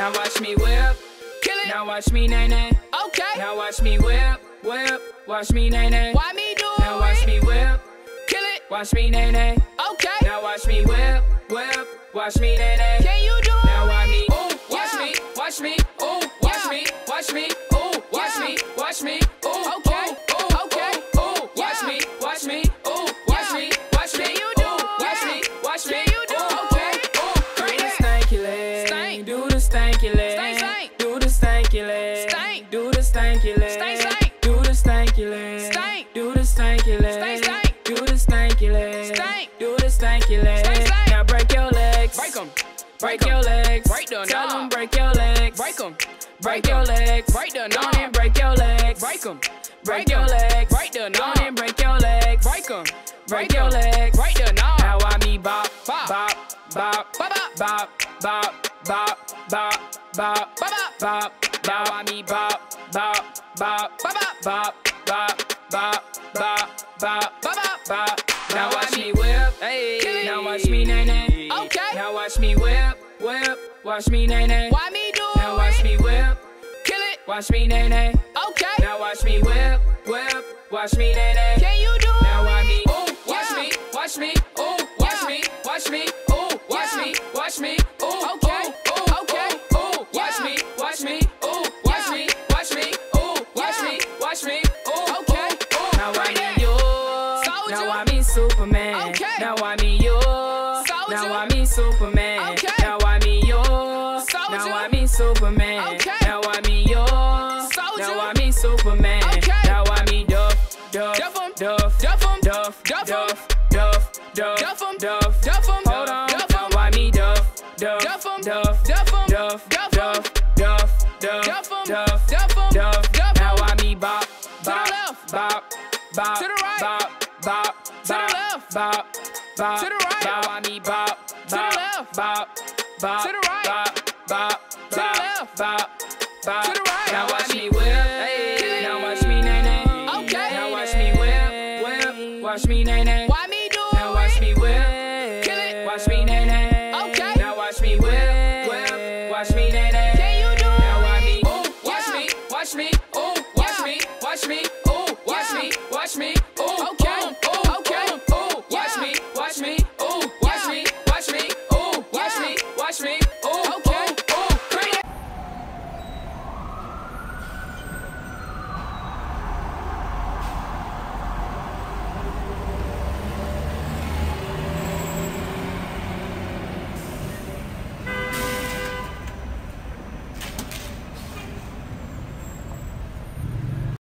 Now watch me whip. Kill it. Now watch me nae nae. Okay. Now watch me whip, whip. Watch me nae nae. Why me do Now watch me whip. Kill it. Watch me nae nae. Okay. Now watch me whip, whip. Watch me nae nae. Can you do Now it? watch me, ooh, watch Yeah. me, watch me, ooh, watch Yeah. me, watch me, ooh, watch Yeah. me, watch me, ooh, Okay. ooh, ooh, Okay. ooh, ooh, watch me, watch me, ooh, watch Yeah. me, watch me, Can you do ooh, it? watch Yeah. me, watch me, Can you do ooh, okay, ooh, do Crank the it. stanky leg, Stank. do stanky leg, do the stanky leg, Stank. do the stanky leg, do the stanky leg, Stank. do the stanky leg, do the stanky leg, Stank. do the stanky leg. Now break your legs, Break 'em. Break your legs. Break the Tell them break your legs. Break 'em. Break your legs. Break the Go knob. on and break your legs. Break 'em. Break your legs. Break the Go knob. on and break your legs. Break 'em. Break your legs. Break the knob. Now I me bop, Bop. bop, bop, Bop, bop. Bop, bop, bop, bop, bop, Bop, bop. bop. Now I me bop, bop, bop, Bop, bop. bop, bop, bop, bop, bop, Bop, bop. bop. Now Now watch me whip. Hey. Now watch me nae nae. Okay. Now watch me whip, whip. Watch me nae nae. Why me do Now watch me whip. Kill it. Watch me nae nae. Okay. Now watch me whip, whip. Watch me nae nae. Can you do it? Now watch me, ooh, watch Yeah. me, watch me, ooh, watch Yeah. me, watch me, Superman. Okay. Now I mean you, Soldier. now I mean Superman. Okay. Now I mean you, Soldier. now I mean Superman. Okay. Now I mean you, Soldier. now I mean Superman. Okay. Now I mean Duff, Duff, Duff 'em. Duff, Duff 'em. Duff, Duff. Duff, Duff, Duff, Duff 'em. Duff, Duff 'em. Hold on, Duff 'em. now why me Duff, Duff, Duff 'em. Duff, Duff 'em. Duff, Duff. Duff, Duff, Duff, Duff 'em. Duff, Duff 'em. Duff, Duff Now 'em. why me bop, bop, bop, bop, To the right. bop, bop, To the left. bop, bop. To the right. Now why me bop, the left. bop, bop, To the right. bop, bop, the left. bop, bop. To the right. Now watch me whip. Hey. Now watch me nae nae. Okay. Now watch me whip, whip. Watch me nae nae.